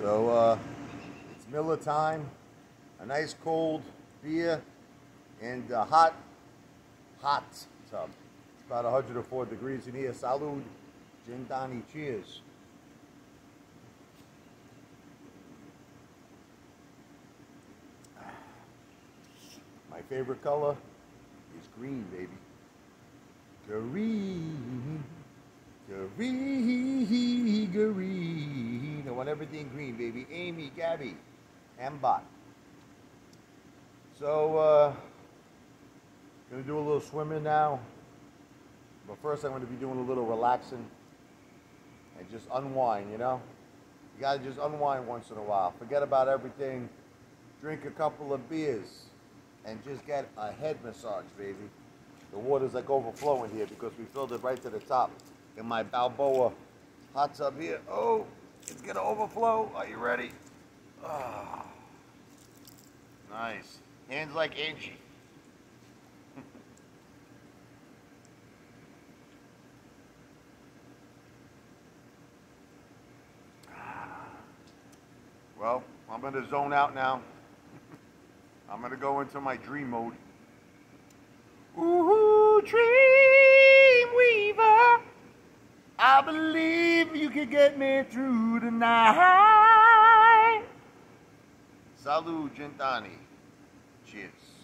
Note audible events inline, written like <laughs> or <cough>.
So uh, it's Miller time. A nice cold beer and a hot, hot tub. It's about 104 degrees in here. Salud, cent'anni, cheers. My favorite color is green, baby. Green. Green, green. Want everything green, baby. Amy, Gabby, and Bot. So, uh, gonna do a little swimming now. But first, I'm gonna be doing a little relaxing and just unwind, you know? You gotta just unwind once in a while. Forget about everything. Drink a couple of beers and just get a head massage, baby. The water's like overflowing here because we filled it right to the top in my Balboa hot tub here. Oh, it's gonna overflow. Are you ready? Oh. Nice. Hands like Angie. <laughs> well, I'm gonna zone out now. <laughs> I'm gonna go into my dream mode. Ooh, dream weaver. I believe you could get me through the night. Salud, cent'anni. Cheers.